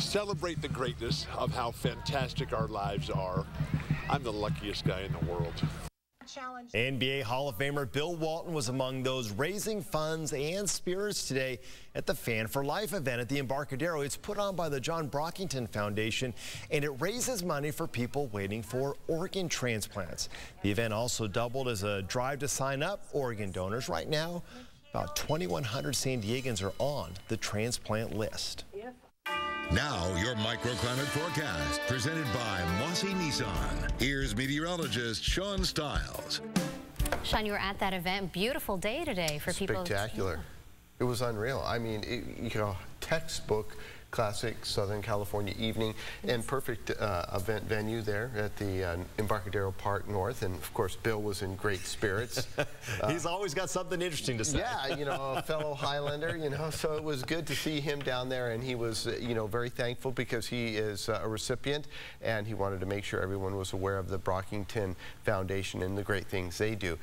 Celebrate the greatness of how fantastic our lives are. I'm the luckiest guy in the world. NBA Hall of Famer Bill Walton was among those raising funds and spirits today at the Fan for Life event at the Embarcadero. It's put on by the John Brockington Foundation, and it raises money for people waiting for organ transplants. The event also doubled as a drive to sign up organ donors. Right now, about 2,100 San Diegans are on the transplant list. Now, your microclimate forecast, presented by Mossy Nissan. Here's meteorologist Shawn Styles. Shawn, you were at that event. Beautiful day today for people. Spectacular. It was unreal. I mean, it, you know, textbook classic Southern California evening yes. and perfect uh, event venue there at the uh, Embarcadero Park North. And of course, Bill was in great spirits. He's uh, always got something interesting to say. Yeah, you know, a fellow Highlander, you know, so it was good to see him down there. And he was, uh, you know, very thankful because he is uh, a recipient and he wanted to make sure everyone was aware of the Brockington Foundation and the great things they do.